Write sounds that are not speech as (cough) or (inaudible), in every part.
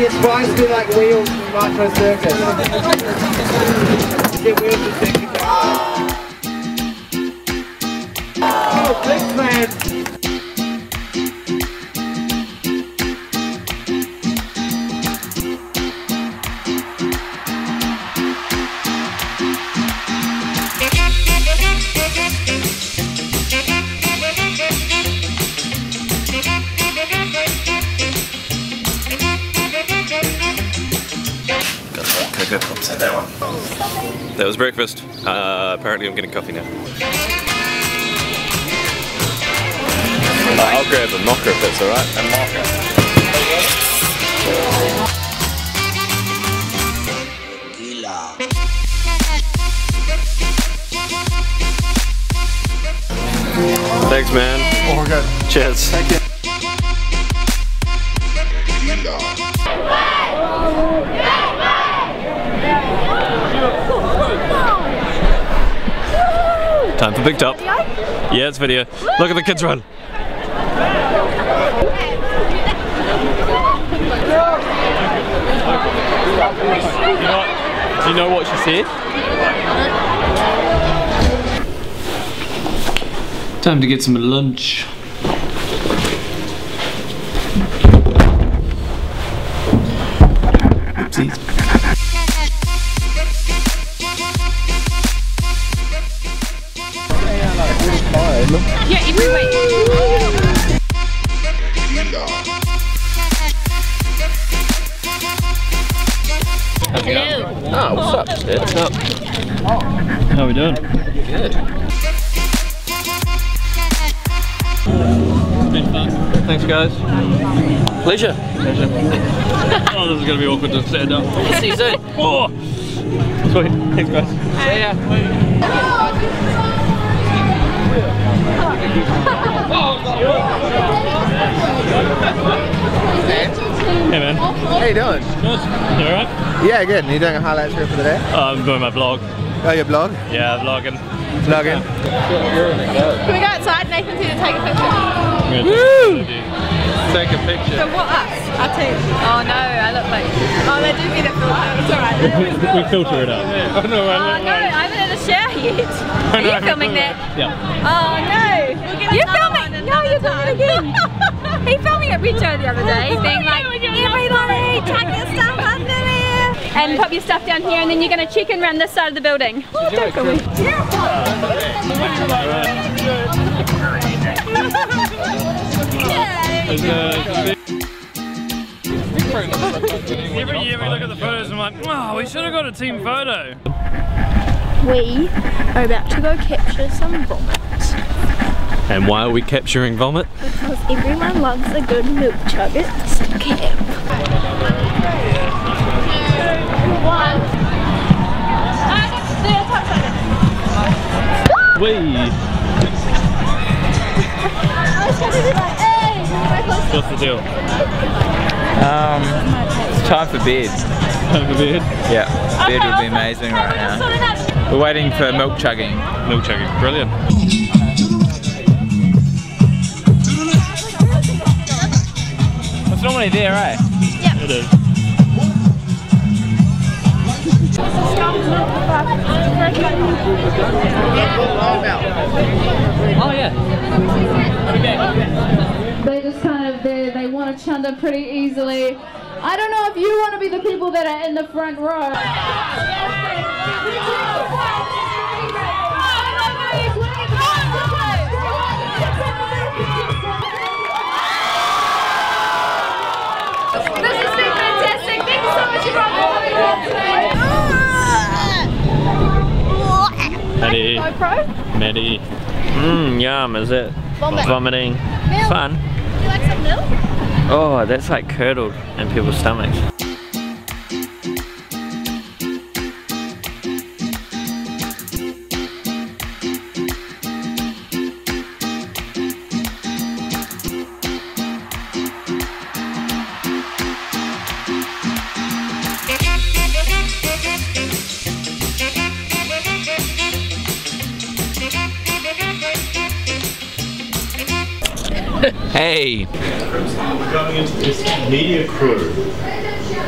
It's supposed to be like wheels from Nitro Circus. Get wheels to circus. Oh, thanks, man. Cocoa Pops had that one. That was breakfast. Uh, apparently I'm getting coffee now. Uh, I'll grab a mocha if that's alright. A mocha. Thanks man. Oh, we're good. Cheers. Time for big top. Yeah, it's video. Look at the kids run. Do you know what she said? Time to get some lunch. Oopsies. We doing? Good. Been fun. Thanks guys. Pleasure. Oh, this is gonna be awkward to stand up. See you soon. (laughs) Oh, sweet. Thanks, guys. See ya. Hey, man. How you doing? Good. You alright? Yeah, good. You doing a highlights reel for the day? Oh, I'm doing my vlog. Oh, your blog? Yeah, vlogging. Vlogging? Can we go outside, Nathan, to take a picture? I'm gonna do- Take a picture. So what us? Our team? Oh no, I look like... Oh, they do me the filter. It's alright. We, we filter it out. Oh no, Oh no, I haven't had a shower yet. (laughs) Are you I'm filming filming. that? Yeah. Oh no! You're filming! No, you're filming again! (laughs) he filmed me at Richo the other day, (laughs) being like, And pop your stuff down here and then you're going to check in around this side of the building. Oh, don't go in. Every year we look at the photos and I'm like, oh, we should have got a team photo. We are about to go capture some vomit. And why are we capturing vomit? Because everyone loves a good milk chug at camp. Wee. What's the deal? Um, it's time for bed. Time for bed? Yeah, bed would be amazing right now. We're waiting for milk chugging. Milk chugging. Brilliant. It's normally there, eh? It is. Oh yeah. they just kind of they, they want to chunder pretty easily. I don't know if you want to be the people that are in the front row. GoPro? Maddie. Mmm, yum, is it? Vomit. Vomiting. Milk. Fun. You like some milk? Oh, that's like curdled in people's stomachs. (laughs) Hey. Going into this media crew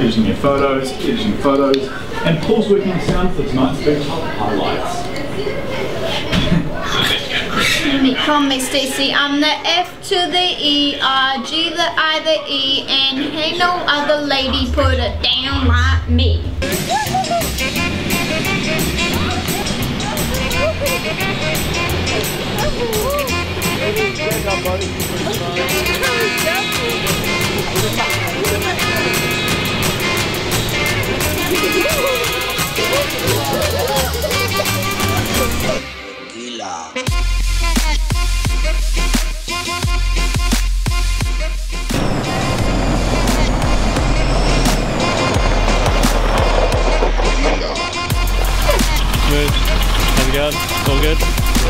editing your photos, editing photos, and Paul's working on sound for tonight's Big Top highlights. Me, call me Stacy. I'm the F to the E, R, G the I the E, and ain't no other lady put it down like me.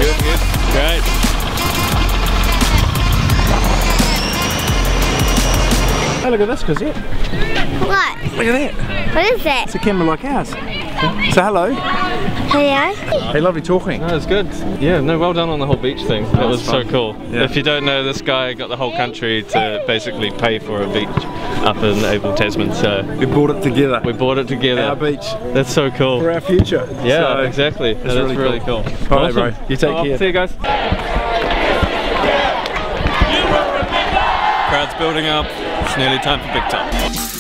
Good? Good, good. Great. Hey, look at this, Cosette. What? Look at that. What is that? It's a camera like ours. Say hello. Hello? Hey, lovely talking. That was good. Yeah, no, well done on the whole beach thing. That was so cool. Yeah. If you don't know, this guy got the whole country to basically pay for a beach up in Abel Tasman. So We brought it together. we bought it together. Our beach That's so cool. for our future. Yeah, So, exactly. That's really really, cool. All right, bro. You take Oh, care. See you guys. Crowd's building up. It's nearly time for Big Top.